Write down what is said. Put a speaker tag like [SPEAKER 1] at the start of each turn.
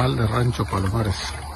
[SPEAKER 1] postal de Rancho Palomares.